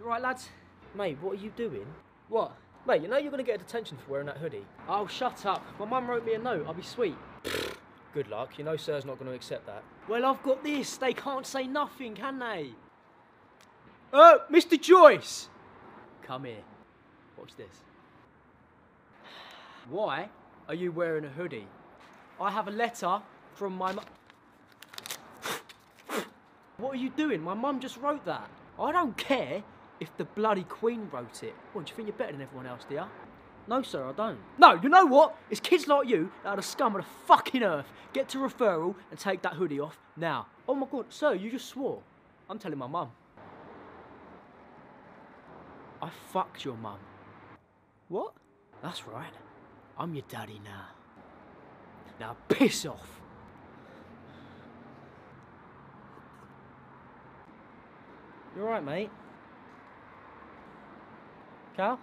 Right, lads? Mate, what are you doing? What? Mate, you know you're going to get a detention for wearing that hoodie. Oh, shut up. My mum wrote me a note. I'll be sweet. Good luck. You know sir's not going to accept that. Well, I've got this. They can't say nothing, can they? Uh, oh, Mr. Joyce! Come here. Watch this. Why are you wearing a hoodie? I have a letter from my mum. What are you doing? My mum just wrote that. I don't care if the bloody Queen wrote it. What, do you think you're better than everyone else, do you? No, sir, I don't. No, you know what? It's kids like you that are the scum of the fucking earth. Get to referral and take that hoodie off now. Oh my god, sir, you just swore. I'm telling my mum. I fucked your mum. What? That's right. I'm your daddy now. Now piss off. You're right, mate? Cal?